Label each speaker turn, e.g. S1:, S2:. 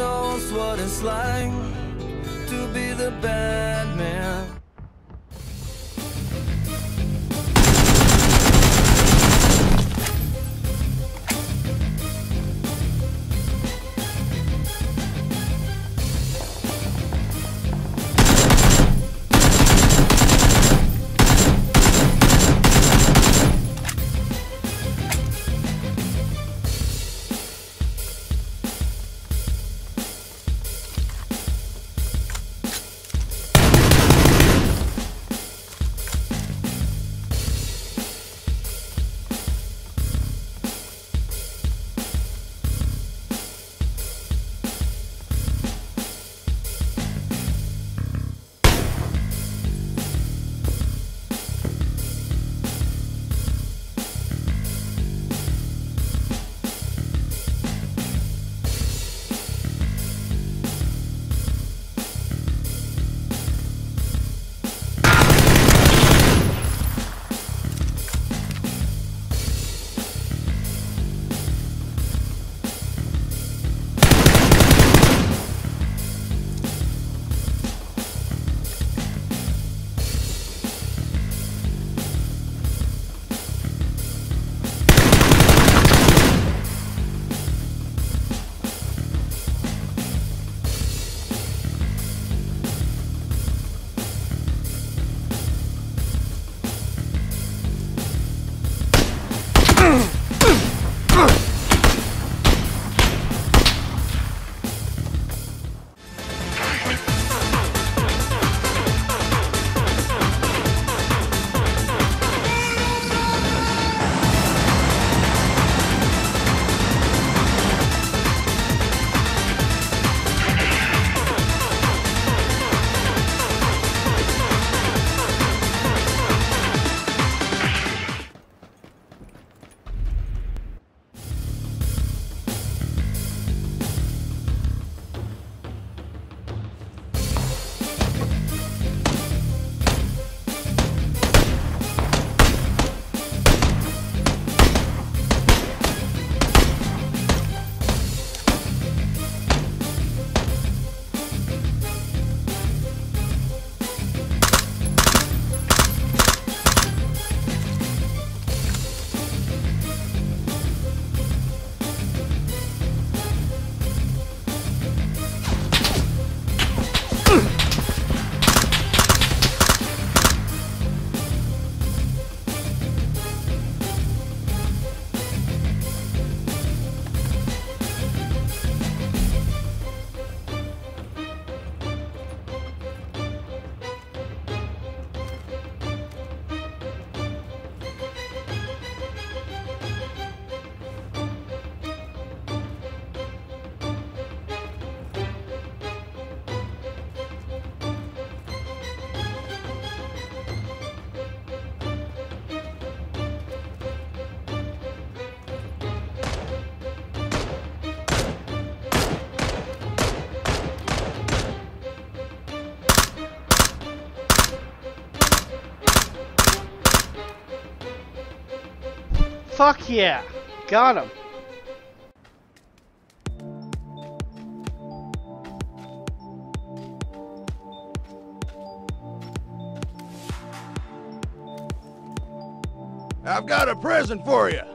S1: knows what it's like to be the bad man. Ugh!
S2: Fuck yeah! Got him!
S3: I've got a present for you.